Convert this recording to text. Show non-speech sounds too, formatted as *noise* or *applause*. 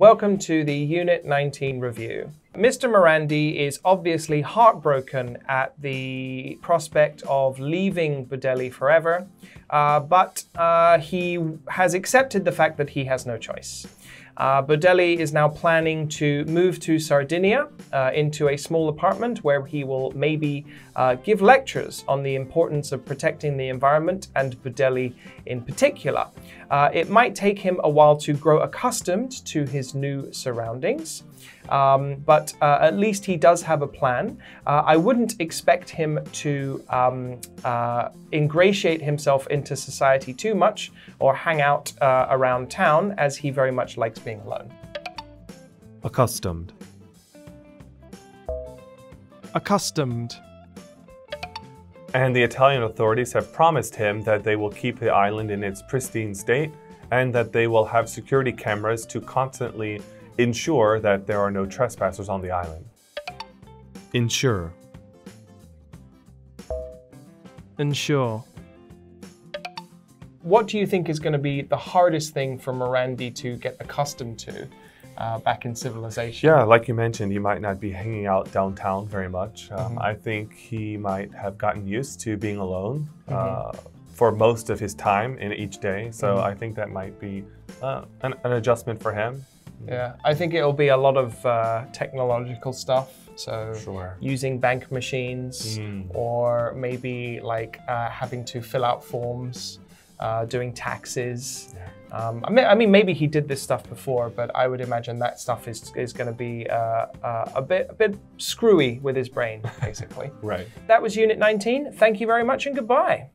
Welcome to the Unit 19 review. Mr. Morandi is obviously heartbroken at the prospect of leaving Budelli forever, uh, but uh, he has accepted the fact that he has no choice. Uh, Budelli is now planning to move to Sardinia uh, into a small apartment where he will maybe uh, give lectures on the importance of protecting the environment and Budelli in particular. Uh, it might take him a while to grow accustomed to his new surroundings, um, but uh, at least he does have a plan. Uh, I wouldn't expect him to um, ingratiate himself into society too much or hang out around town, as he very much likes being alone. Accustomed. Accustomed. And the Italian authorities have promised him that they will keep the island in its pristine state and that they will have security cameras to constantly ensure that there are no trespassers on the island. Ensure. Ensure. What do you think is going to be the hardest thing for Morandi to get accustomed to uh, back in civilization? Yeah, like you mentioned, he might not be hanging out downtown very much. Um, Mm-hmm. I think he might have gotten used to being alone uh, Mm-hmm. for most of his time in each day. So Mm-hmm. I think that might be uh, an, an adjustment for him. Yeah, I think it'll be a lot of uh, technological stuff. So Sure. using bank machines, Mm. or maybe like uh, having to fill out forms, uh, doing taxes. Um, I, mean, I mean, maybe he did this stuff before, but I would imagine that stuff is is going to be uh, uh, a bit a bit screwy with his brain, basically. *laughs* Right. that was Unit 19. Thank you very much, and goodbye.